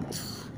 ます。